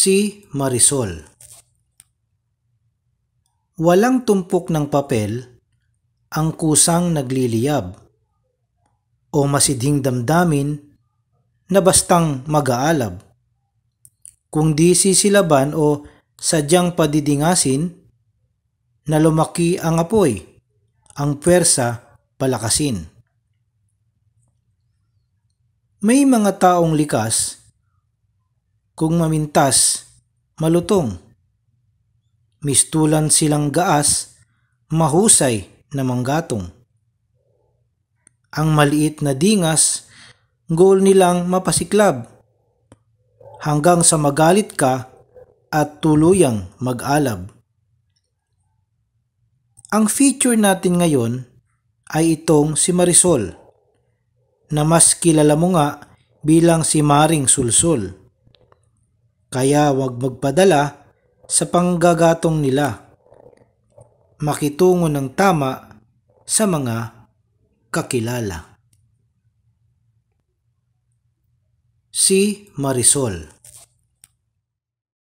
Si Marisol Walang tumpok ng papel ang kusang nagliliyab o masidhing damdamin na bastang mag-aalab. Kung di sisilaban o sadyang padidingasin na lumaki ang apoy, ang pwersa palakasin. May mga taong likas kung mamintas, malutong. Mistulan silang gaas, mahusay na manggatong. Ang maliit na dingas, goal nilang mapasiklab. Hanggang sa magalit ka at tuluyang mag-alab. Ang feature natin ngayon ay itong si Marisol na mas kilala mo nga bilang si Maring Sulsul. Kaya wag magpadala sa panggagatong nila. Makitungo ng tama sa mga kakilala. Si Marisol